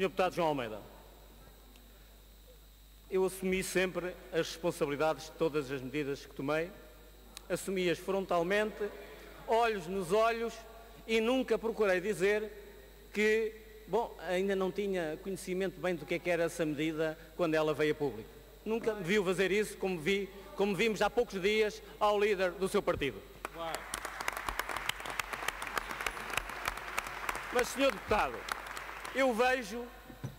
Sr. Deputado João Almeida, eu assumi sempre as responsabilidades de todas as medidas que tomei, assumi-as frontalmente, olhos nos olhos e nunca procurei dizer que, bom, ainda não tinha conhecimento bem do que, é que era essa medida quando ela veio a público. Nunca me viu fazer isso como, vi, como vimos há poucos dias ao líder do seu partido. Mas, Sr. Deputado, eu vejo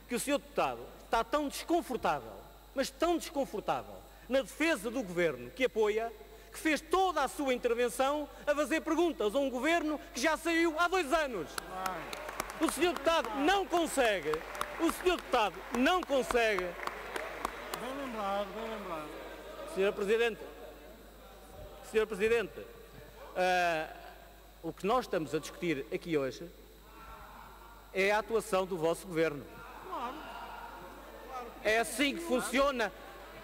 que o Sr. Deputado está tão desconfortável, mas tão desconfortável, na defesa do Governo que apoia, que fez toda a sua intervenção a fazer perguntas a um Governo que já saiu há dois anos. O Sr. Deputado não consegue, o Sr. Deputado não consegue. Bem lembrado, bem lembrado. Sr. Presidente, Sr. Presidente, uh, o que nós estamos a discutir aqui hoje é a atuação do vosso governo. É assim que funciona,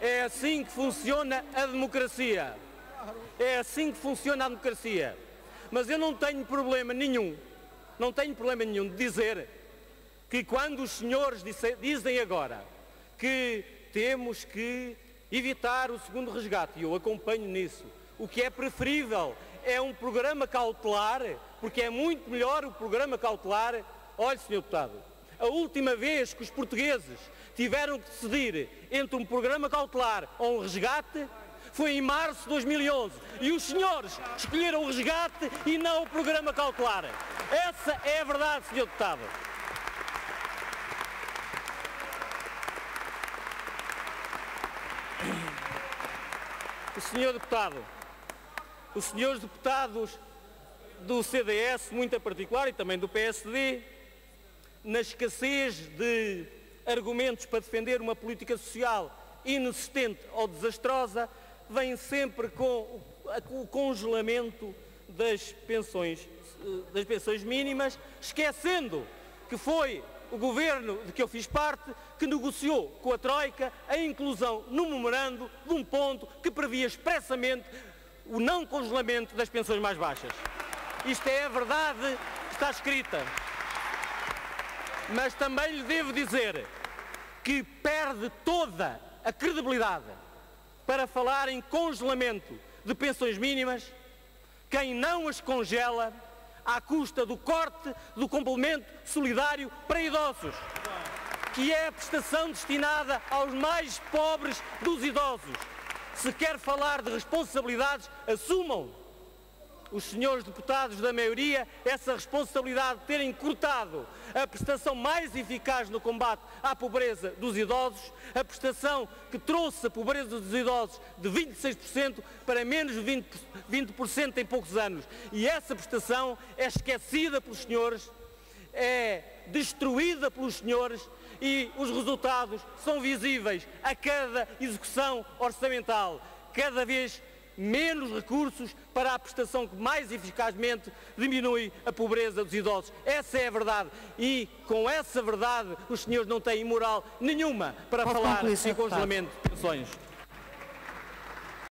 é assim que funciona a democracia. É assim que funciona a democracia. Mas eu não tenho problema nenhum, não tenho problema nenhum de dizer que quando os senhores dizem agora que temos que evitar o segundo resgate, e eu acompanho nisso, o que é preferível é um programa cautelar, porque é muito melhor o programa cautelar Olhe, Sr. Deputado, a última vez que os portugueses tiveram que decidir entre um programa cautelar ou um resgate foi em março de 2011 e os senhores escolheram o resgate e não o programa cautelar. Essa é a verdade, Sr. Deputado. O Sr. Deputado, os senhores deputados do CDS, muito em particular, e também do PSD, na escassez de argumentos para defender uma política social inexistente ou desastrosa, vem sempre com o congelamento das pensões, das pensões mínimas, esquecendo que foi o governo de que eu fiz parte que negociou com a Troika a inclusão no memorando de um ponto que previa expressamente o não congelamento das pensões mais baixas. Isto é a verdade, está escrita. Mas também lhe devo dizer que perde toda a credibilidade para falar em congelamento de pensões mínimas quem não as congela à custa do corte do complemento solidário para idosos, que é a prestação destinada aos mais pobres dos idosos. Se quer falar de responsabilidades, assumam os senhores deputados da maioria essa responsabilidade de terem cortado a prestação mais eficaz no combate à pobreza dos idosos, a prestação que trouxe a pobreza dos idosos de 26% para menos de 20%, 20 em poucos anos. E essa prestação é esquecida pelos senhores, é destruída pelos senhores e os resultados são visíveis a cada execução orçamental. Cada vez menos recursos para a prestação que mais eficazmente diminui a pobreza dos idosos. Essa é a verdade. E com essa verdade os senhores não têm moral nenhuma para Pode falar concluir, em congelamento de pensões.